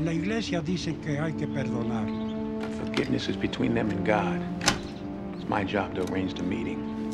la iglesia dicen que hay que perdonar. Forgiveness is between them and God. It's my job to arrange the meeting.